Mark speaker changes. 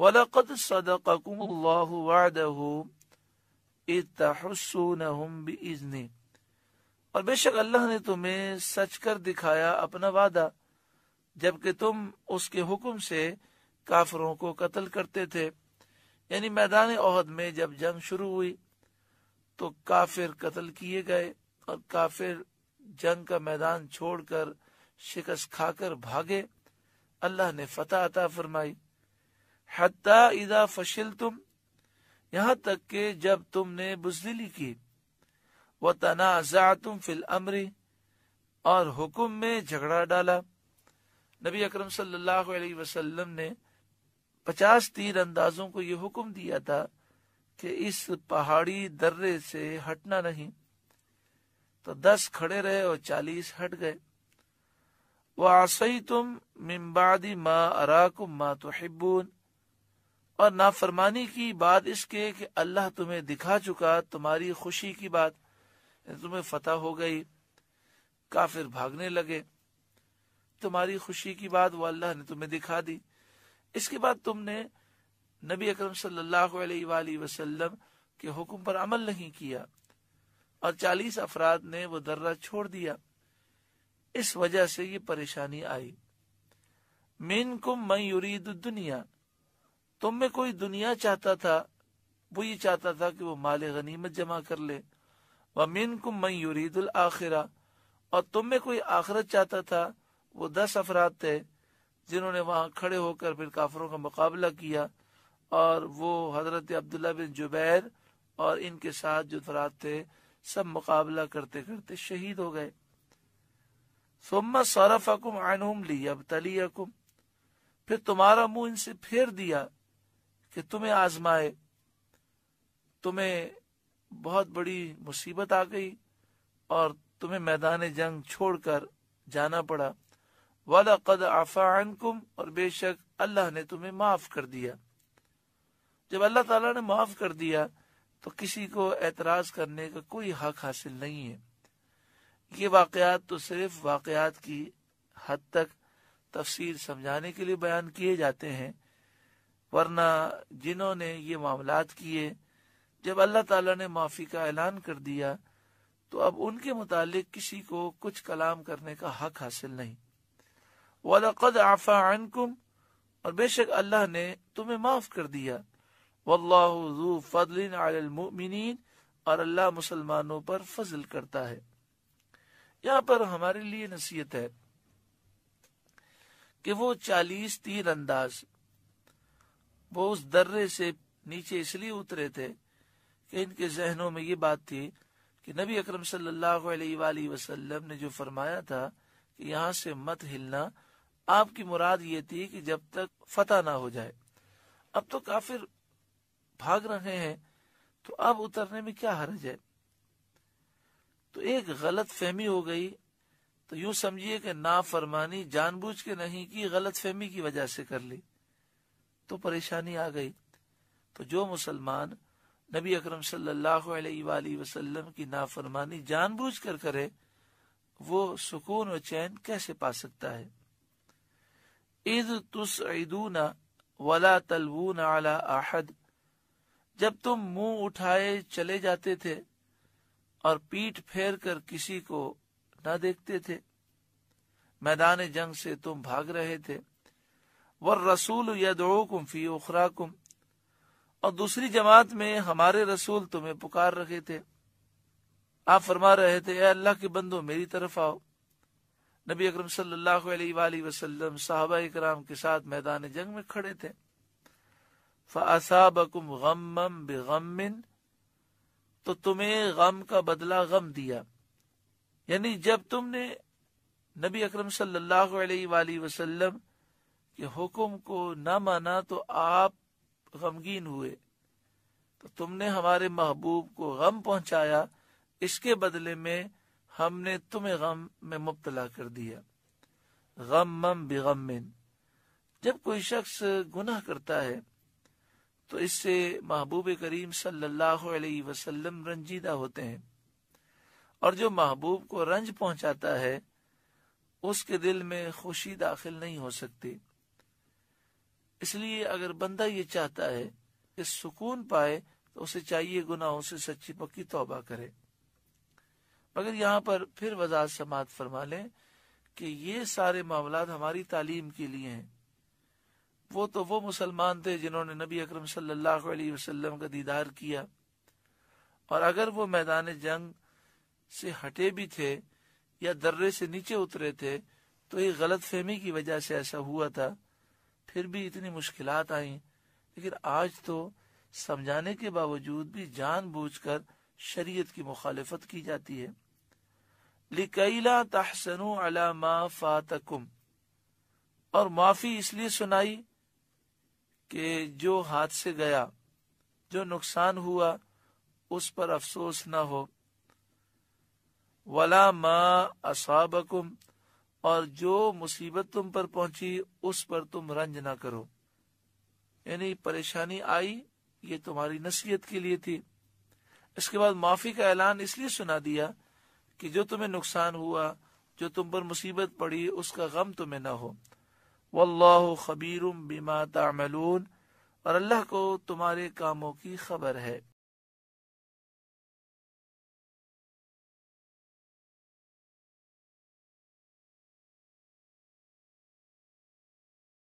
Speaker 1: وَلَقَدْ صَدَقَكُمُ اللَّهُ وَعْدَهُ اِذْ تَحُسُّونَهُمْ بِإِذْنِ اور بے شک اللہ نے تمہیں سچ کر دکھایا اپنا وعدہ، جبکہ تم اس کے حکم سے کافروں کو قتل کرتے تھے۔ یعنی میدان عہد میں جب جنگ شروع ہوئی تو کافر قتل کیے گئے اور کافر جنگ کا میدان چھوڑ کر شکست کھا کر بھاگے۔ اللہ نے فتح عطا فرمائی۔ حتی اذا فشل تم یہاں تک کہ جب تم نے بزدلی کی وہ فی الامر، اور حکم میں جھگڑا ڈالا۔ نبی اکرم صلی اللہ علیہ وسلم نے پچاس تیر اندازوں کو یہ حکم دیا تھا کہ اس پہاڑی درے سے ہٹنا نہیں۔ تو دس کھڑے رہے اور چالیس ہٹ گئے۔ وہ آسئی تم ممبادی ماں اراکم ماں تو اور نافرمانی کی بات اس کے کہ اللہ تمہیں دکھا چکا، تمہاری خوشی کی بات یعنی تمہیں فتح ہو گئی، کافر بھاگنے لگے۔ تمہاری خوشی کی بات وہ اللہ نے تمہیں دکھا دی۔ اس کے بعد تم نے نبی اکرم صلی اللہ علیہ وآلہ وسلم کے حکم پر عمل نہیں کیا اور چالیس افراد نے وہ درہ چھوڑ دیا۔ اس وجہ سے یہ پریشانی آئی۔ مین کم میں یرید دنیا تم میں کوئی دنیا چاہتا تھا، وہ یہ چاہتا تھا کہ وہ مال غنیمت جمع کر لے۔ وہ مین کم میں یرید الآخرہ اور تم میں کوئی آخرت چاہتا تھا، وہ دس افراد تھے، جنہوں نے وہاں کھڑے ہو کر پھر کافروں کا مقابلہ کیا۔ اور وہ حضرت عبداللہ بن جبیر اور ان کے ساتھ جو افراد تھے، سب مقابلہ کرتے کرتے شہید ہو گئے۔ ثم صرفکم عنہم لیبتلیکم پھر تمہارا منہ ان سے پھیر دیا۔ کہ تمہیں آزمائے۔ تمہیں بہت بڑی مصیبت آ گئی اور تمہیں میدان جنگ چھوڑ کر جانا پڑا۔ وَلَقَدْ عَفَا عَنْكُمْ اور بے شک اللہ نے تمہیں معاف کر دیا۔ جب اللہ تعالیٰ نے معاف کر دیا تو کسی کو اعتراض کرنے کا کوئی حق حاصل نہیں ہے۔ یہ واقعات تو صرف واقعات کی حد تک تفسیر سمجھانے کے لیے بیان کیے جاتے ہیں۔ ورنہ جنہوں نے یہ معاملات کیے، جب اللہ تعالیٰ نے معافی کا اعلان کر دیا، تو اب ان کے متعلق کسی کو کچھ کلام کرنے کا حق حاصل نہیں۔ وَلَقَدْ عَفَا عَنْكُمْ، اور بے شک اللہ نے تمہیں معاف کر دیا۔ واللہ ذو فضل علی المؤمنین اور اللہ مسلمانوں پر فضل کرتا ہے۔ یہاں پر ہمارے لیے نصیحت ہے کہ وہ چالیس تیر انداز وہ اس درے سے نیچے اس لیے اترے تھے کہ ان کے ذہنوں میں یہ بات تھی کہ نبی اکرم صلی اللہ علیہ وآلہ وسلم نے جو فرمایا تھا کہ یہاں سے مت ہلنا، آپ کی مراد یہ تھی کہ جب تک فتح نہ ہو جائے۔ اب تو کافر بھاگ رہے ہیں، تو اب اترنے میں کیا حرج ہے؟ تو ایک غلط فہمی ہو گئی۔ تو یوں سمجھیے کہ نا فرمانی جان بوجھ کے نہیں کی، غلط فہمی کی وجہ سے کر لی۔ تو پریشانی آ گئی۔ تو جو مسلمان نبی اکرم صلی اللہ علیہ وآلہ وسلم کی نافرمانی جان بوجھ کر کرے، وہ سکون و چین کیسے پا سکتا ہے؟ عید تسعدون ولا تلوون علی احد جب تم منہ اٹھائے چلے جاتے تھے اور پیٹ پھیر کر کسی کو نہ دیکھتے تھے، میدان جنگ سے تم بھاگ رہے تھے۔ رسول یدعوکم فی اخراکم۔ اور دوسری جماعت میں ہمارے رسول تمہیں پکار رہے تھے۔ آپ فرما رہے تھے، اے اللہ کے بندو، میری طرف آؤ۔ نبی اکرم صلی اللہ علیہ وآلہ وسلم صحابہ اکرام کے ساتھ میدان جنگ میں کھڑے تھے۔ فَأَثَابَكُمْ غَمًّا بِغَمٍّ۔ تو تمہیں غم کا بدلہ غم دیا۔ یعنی جب تم نے نبی اکرم صلی اللہ علیہ وآلہ وسلم کے حکم کو نہ مانا تو آپ غمگین ہوئے۔ تو تم نے ہمارے محبوب کو غم پہنچایا، اس کے بدلے میں ہم نے تمہیں غم میں مبتلا کر دیا۔ غم مم بغم جب کوئی شخص گناہ کرتا ہے، تو اس سے محبوب کریم صلی اللہ علیہ وسلم رنجیدہ ہوتے ہیں۔ اور جو محبوب کو رنج پہنچاتا ہے، اس کے دل میں خوشی داخل نہیں ہو سکتی۔ اس لیے اگر بندہ یہ چاہتا ہے کہ سکون پائے، تو اسے چاہیے گناہوں سے سچی پکی توبہ کرے۔ مگر یہاں پر پھر وضاحت سماعت فرما لیں کہ یہ سارے معاملات ہماری تعلیم کے لیے ہیں۔ وہ تو وہ مسلمان تھے جنہوں نے نبی اکرم صلی اللہ علیہ وسلم کا دیدار کیا۔ اور اگر وہ میدان جنگ سے ہٹے بھی تھے یا درے سے نیچے اترے تھے، تو ایک غلط فہمی کی وجہ سے ایسا ہوا تھا۔ پھر بھی اتنی مشکلات آئیں۔ لیکن آج تو سمجھانے کے باوجود بھی جان بوجھ کر شریعت کی مخالفت کی جاتی ہے۔ لکیلا تحسن علامہ فاتکم۔ اور معافی اس لیے سنائی کہ جو ہاتھ سے گیا، جو نقصان ہوا، اس پر افسوس نہ ہو۔ ولا ما اصابکم اور جو مصیبت تم پر پہنچی، اس پر تم رنج نہ کرو۔ یعنی پریشانی آئی، یہ تمہاری نصیحت کے لیے تھی۔ اس کے بعد معافی کا اعلان اس لیے سنا دیا کہ جو تمہیں نقصان ہوا، جو تم پر مصیبت پڑی، اس کا غم تمہیں نہ ہو۔ واللہ خبیر بما تعملون۔ اور اللہ کو تمہارے کاموں کی خبر ہے۔